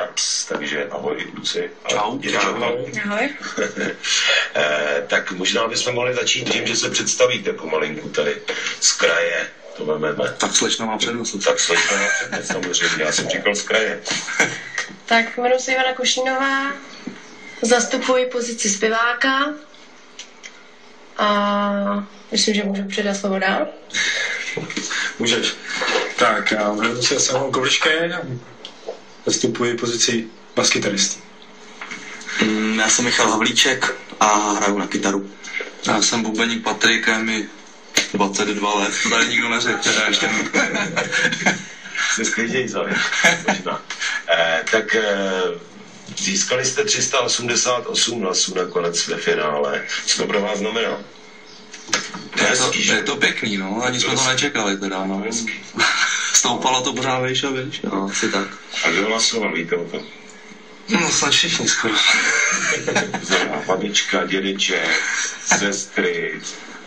Traps, takže ahoj kluci. Čau. Ahoj. Ahoj. Eh, tak možná bychom mohli začít tím, že se představíte pomalinku tady z kraje. To vememe. Tak slečna má přednost. Tak slečna má přednost samozřejmě, já jsem říkal z kraje. Tak jmenuji se Ivana Košínová, zastupuji pozici zpěváka a myslím, že můžu předat slovo dál. Můžeš. Tak, já jmenuji se Samuel Kovlišké, zastupuji pozici baskytaristy. Mm, Já jsem Michal Havlíček a hraju na kytaru. Já jsem bubeník Patrik, je mi 22 let, to tady nikdo neřekl, teda ještě. Zali. Možná. Eh, tak eh, získali jste 388 hlasů nakonec ve finále. Co to pro vás znamená? To je to, je to pěkný, no, ani jsme to nečekali teda, no. Stoupalo to pořád vejš a vejš, no. Asi tak. A kdo hlasoval, víte o tom? No, snad všichni skoro. Babička, dědeček, sestry.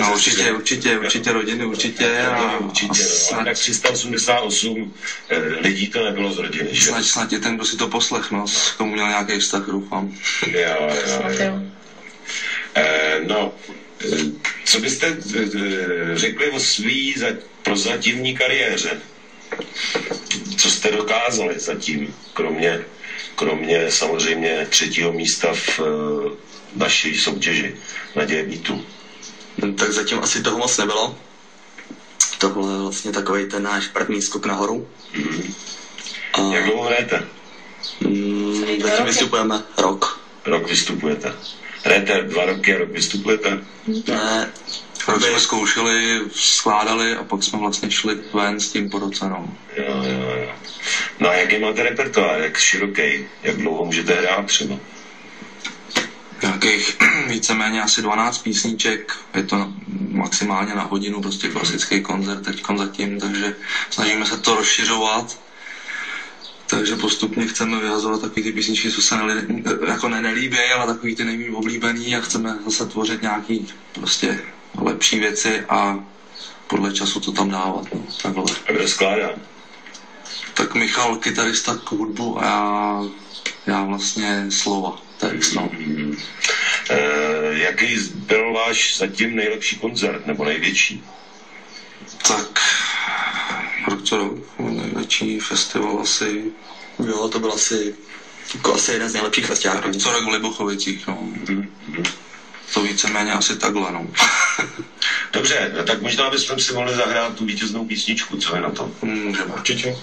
No určitě, určitě, určitě rodiny, určitě. A, A určitě, a no. A snad, tak 388 eh, lidí to nebylo z rodiny, že? snad, snad je ten, kdo si to poslech, no, s komu měl nějaký vztah, doufám. Jo, jo, jo. Eh, no, eh, co byste eh, řekli o svý za, prozatímní kariéře? Co jste dokázali zatím, kromě, kromě samozřejmě třetího místa v eh, naší soutěži Naděje Beatu? No, Tak zatím asi toho moc nebylo. Tohle je vlastně takový ten náš první skok nahoru. A Jak dlouho hrajete? mm, zatím roky. vystupujeme rok. Rok vystupujete. Hrajete dva roky a rok vystupujete? Ne, Rok jsme zkoušeli, skládali a pak jsme vlastně šli ven s tím po roce, no. Jo, jo, jo. No a jaký máte repertoár, jak široký, jak dlouho můžete hrát třeba? nějakých víceméně asi 12 písniček, je to maximálně na hodinu, prostě klasický koncert teď zatím, takže snažíme se to rozšiřovat. Takže postupně chceme vyhazovat takový ty písničky, co se neli, jako ne, nelíbí, ale takový ty nejméně oblíbený a chceme zase tvořit nějaký prostě lepší věci a podle času to tam dávat. No, takhle. A kdo skládá? Tak Michal, kytarista k hudbu a já, já vlastně slova, text, no. Eh, jaký byl váš zatím nejlepší koncert, nebo největší? Tak rok co rok, největší festival asi jo, to byl asi, jako asi jeden z nejlepších festiáků. rok co rok v Libuchovicích, no. To víceméně asi takhle, no. Dobře, tak možná bychom si mohli zahrát tu vítěznou písničku, co je na to? Můžeme. Určitě.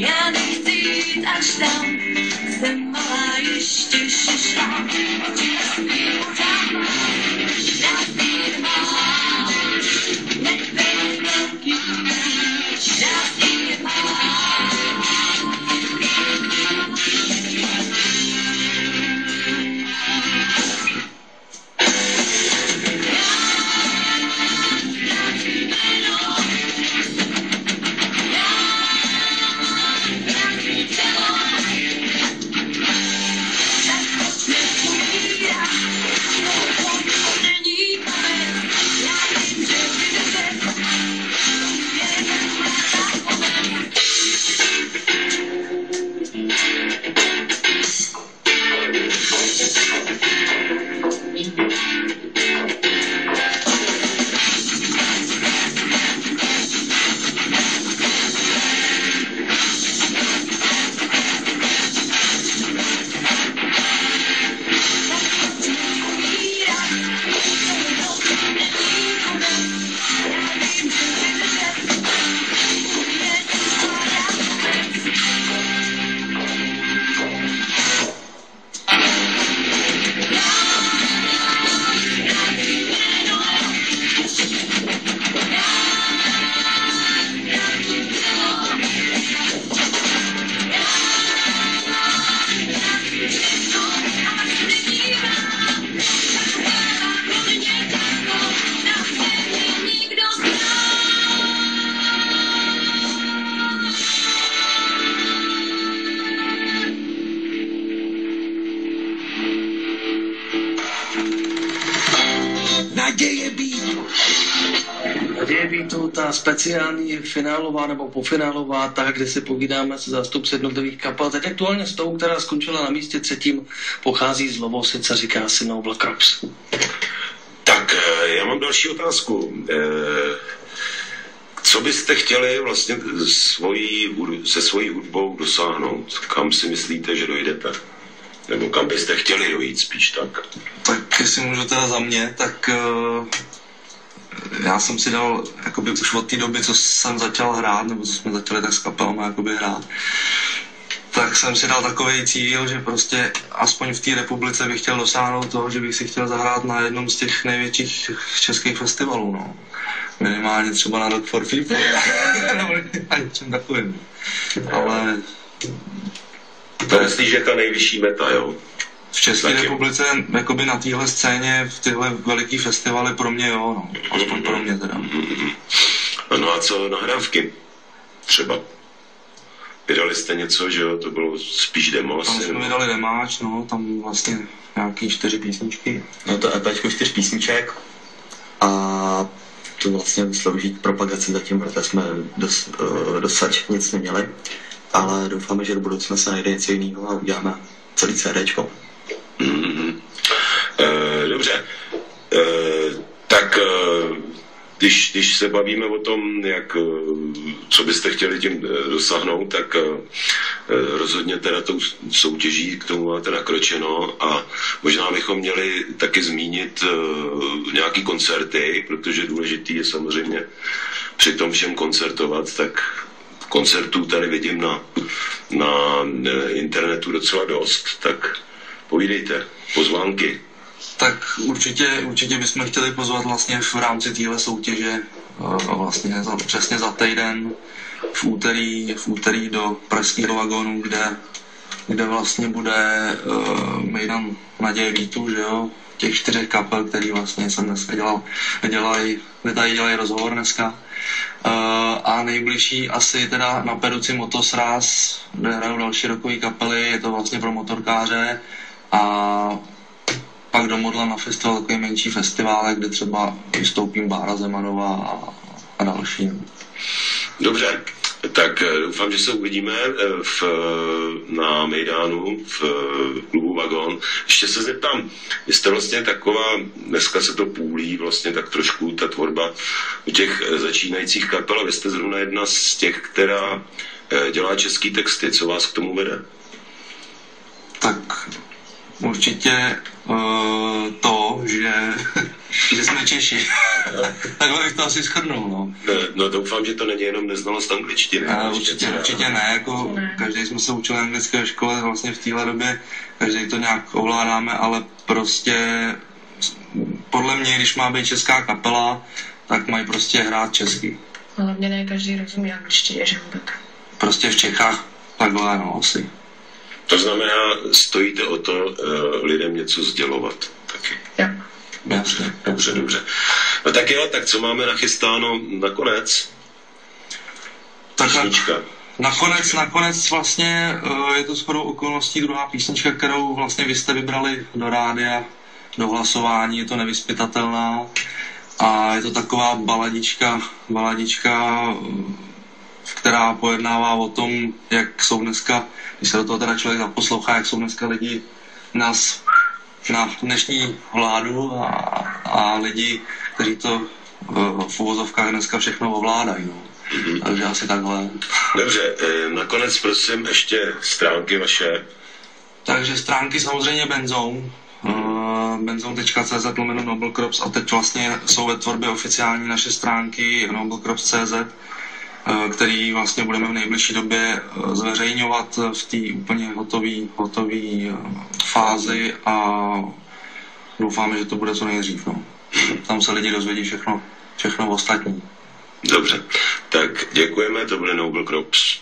zmianych dit, aż tam Zemała iść, cieszy się, gdzie nas nie udało, nas nie ma speciální finálová nebo pofinálová, ta, kde si povídáme se zástupci jednotlivých kapel. Teď aktuálně s tou, která skončila na místě třetím, pochází z Lovosice, říká si Noble Crops. Tak eh, já mám další otázku. Eh, Co byste chtěli vlastně svojí, se svojí hudbou dosáhnout? Kam si myslíte, že dojdete? Nebo kam byste chtěli dojít spíš tak? Tak jestli můžu teda za mě, tak uh, já jsem si dal, jakoby už od té doby, co jsem začal hrát, nebo co jsme začali tak s kapelama jakoby hrát, tak jsem si dal takový cíl, že prostě aspoň v té republice bych chtěl dosáhnout toho, že bych si chtěl zahrát na jednom z těch největších českých festivalů, no. Minimálně třeba na Rock for People, nebo něčem takovým. Ale To myslíš, že ta nejvyšší meta, jo? V České Taky. republice, jakoby na téhle scéně, v tyhle veliký festivaly pro mě jo, no. Aspoň pro mě teda. No a co nahrávky? Třeba. Vydali jste něco, že jo? To bylo spíš demo Tam asi. jsme nebo- vydali demáč, no, tam vlastně nějaký čtyři písničky. No to EPčko čtyř písniček a to vlastně slouží k propagaci zatím, protože jsme dos, uh, dosaď nic neměli, ale doufáme, že do budoucna se najde něco jiného a uděláme celý CDčko. Dobře. Eh, Tak eh, když, když se bavíme o tom, jak, eh, co byste chtěli tím dosáhnout, tak rozhodně teda tou soutěží k tomu máte nakročeno a možná bychom měli taky zmínit nějaký koncerty, protože důležitý je samozřejmě při tom všem koncertovat, tak koncertů tady vidím na, na internetu docela dost, tak povídejte, pozvánky. Tak určitě, určitě bychom chtěli pozvat vlastně v rámci téhle soutěže eh, vlastně za, přesně za týden v úterý, v úterý do pražského vagónu, kde, kde vlastně bude uh, Mejdan Naděje Vítu, že jo, těch čtyřech kapel, který vlastně jsem dneska dělal, dělají, tady dělají rozhovor dneska. Uh, a nejbližší asi teda na Peruci Motosraz, kde hrajou další rokový kapely, je to vlastně pro motorkáře a pak do Modla na festival, takový menší festival, kde třeba vystoupím Bára Zemanová a, a další. Dobře, tak eh, doufám, že se uvidíme eh, v, eh, na Mejdánu v klubu Vagon. Ještě se zeptám, jste vlastně taková, dneska se to půlí vlastně tak trošku ta tvorba u těch začínajících kapel a vy jste zrovna jedna z těch, která dělá český texty. Co vás k tomu vede? Určitě uh, to, že, že jsme Češi. Takhle bych to asi schrnul, no. Eh, No doufám, že to není jenom neznalost angličtiny. A Ještě určitě, teda. určitě ne, jako Ne. každý jsme se učili anglické ve škole vlastně v téhle době, každý to nějak ovládáme, ale prostě podle mě, když má být česká kapela, tak mají prostě hrát česky. A Hlavně ne každý rozumí angličtině, že vůbec. Prostě v Čechách takhle, no, asi. To znamená, stojíte o to uh, lidem něco sdělovat taky. Jo. Jasně. Dobře, dobře. No tak jo, tak co máme nachystáno nakonec? Tak na- Písnička. Nakonec, nakonec vlastně eh, je to shodou okolností druhá písnička, kterou vlastně vy jste vybrali do rádia, do hlasování, je to nevyspytatelná a je to taková baladička, baladička, eh, která pojednává o tom, jak jsou dneska, když se do toho teda člověk zaposlouchá, jak jsou dneska lidi nás na dnešní vládu a, a lidi, kteří to eh, v uvozovkách dneska všechno ovládají. No. Takže asi takhle. Dobře, eh, nakonec prosím ještě stránky vaše. Takže stránky samozřejmě Benzone, uh, benzone.cz lomeno Noblecrops a teď vlastně jsou ve tvorbě oficiální naše stránky noblecrops.cz, který vlastně budeme v nejbližší době uh, zveřejňovat v té úplně hotový, hotový fázi a doufáme, že to bude co nejdřív. No. Tam se lidi dozvědí všechno, všechno ostatní. Dobře, tak děkujeme, to byly Noble Crops.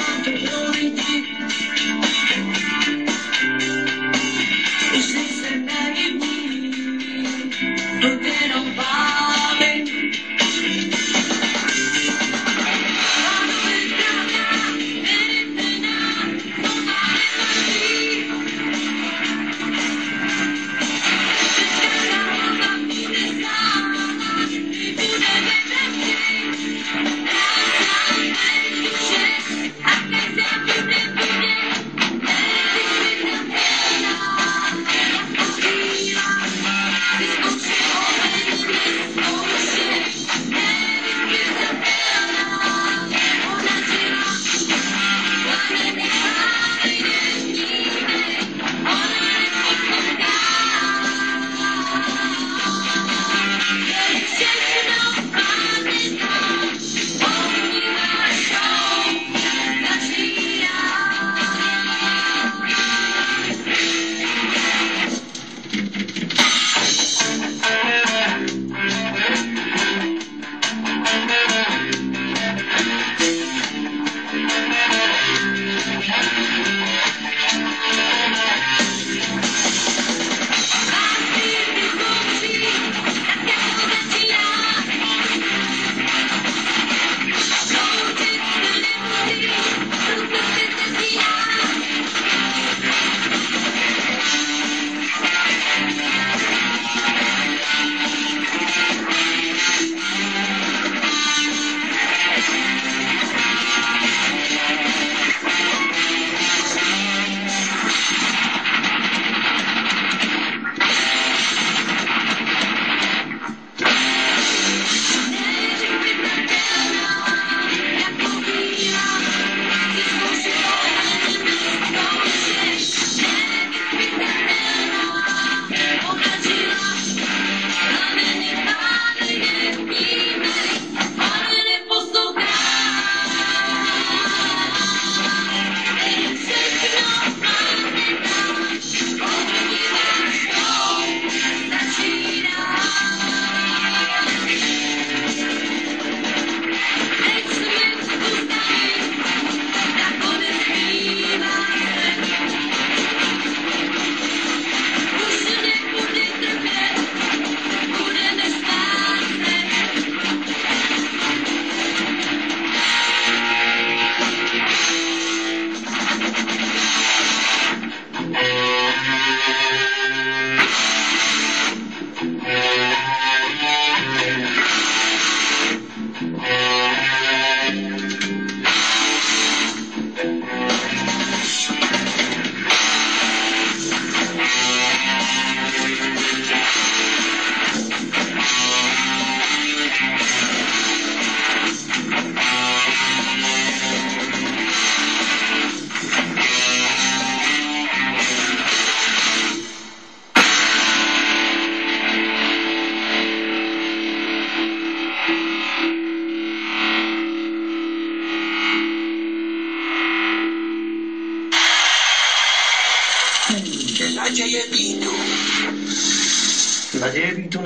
Dělám to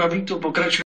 Naděje být